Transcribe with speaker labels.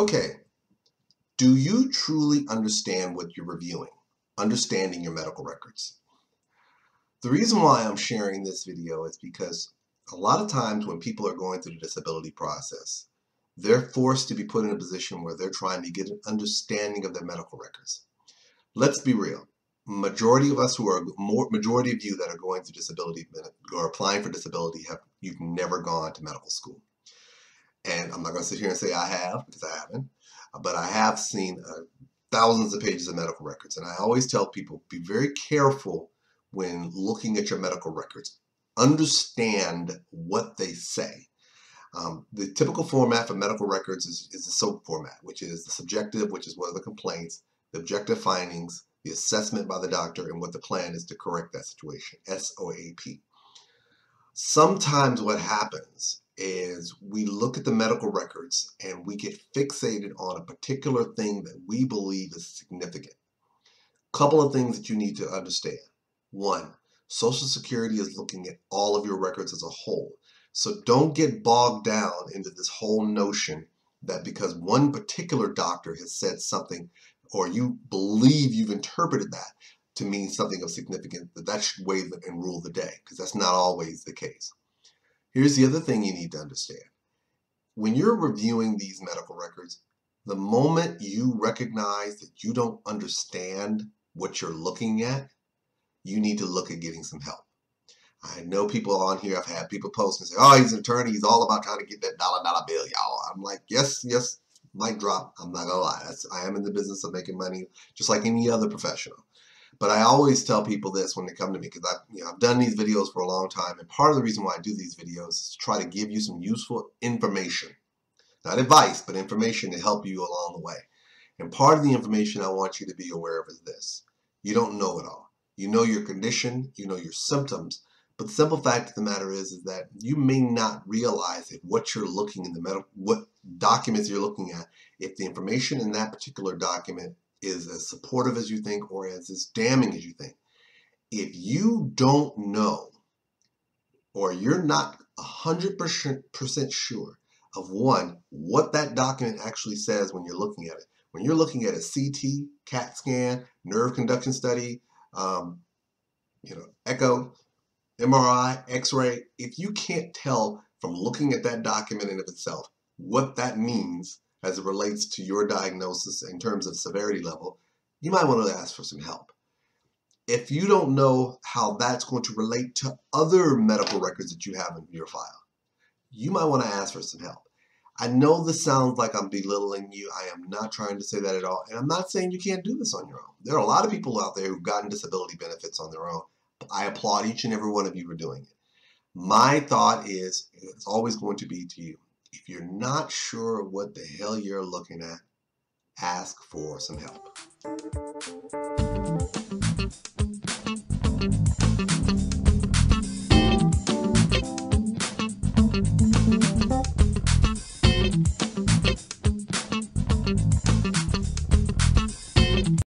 Speaker 1: Okay, do you truly understand what you're reviewing? Understanding your medical records. The reason why I'm sharing this video is because a lot of times when people are going through the disability process, they're forced to be put in a position where they're trying to get an understanding of their medical records. Let's be real. Majority of us who are more majority of you that are going through disability or applying for disability have you've never gone to medical school. And I'm not going to sit here and say I have because I haven't, but I have seen uh, thousands of pages of medical records. And I always tell people be very careful when looking at your medical records. Understand what they say. Um, the typical format for medical records is, is the SOAP format, which is the subjective, which is what are the complaints, the objective findings, the assessment by the doctor, and what the plan is to correct that situation. S-O-A-P. Sometimes what happens is we look at the medical records and we get fixated on a particular thing that we believe is significant. Couple of things that you need to understand. One, Social Security is looking at all of your records as a whole. So don't get bogged down into this whole notion that because one particular doctor has said something or you believe you've interpreted that to mean something of significance, that that should weigh and rule the day because that's not always the case. Here's the other thing you need to understand. When you're reviewing these medical records, the moment you recognize that you don't understand what you're looking at, you need to look at getting some help. I know people on here, I've had people post and say, oh, he's an attorney, he's all about trying to get that dollar dollar bill, y'all. I'm like, yes, yes, mic drop. I'm not gonna lie. That's, I am in the business of making money just like any other professional. But I always tell people this when they come to me because I've, you know, I've done these videos for a long time. And part of the reason why I do these videos is to try to give you some useful information. Not advice, but information to help you along the way. And part of the information I want you to be aware of is this. You don't know it all. You know your condition, you know your symptoms, but the simple fact of the matter is, is that you may not realize that what you're looking in the medical, what documents you're looking at, if the information in that particular document is as supportive as you think or as, as damning as you think. If you don't know or you're not 100% sure of one, what that document actually says when you're looking at it. When you're looking at a CT, CAT scan, nerve conduction study, um, you know, echo, MRI, x-ray, if you can't tell from looking at that document in of itself what that means, as it relates to your diagnosis in terms of severity level, you might want to ask for some help. If you don't know how that's going to relate to other medical records that you have in your file, you might want to ask for some help. I know this sounds like I'm belittling you. I am not trying to say that at all. And I'm not saying you can't do this on your own. There are a lot of people out there who've gotten disability benefits on their own. I applaud each and every one of you for doing it. My thought is, it's always going to be to you. If you're not sure what the hell you're looking at, ask for some help.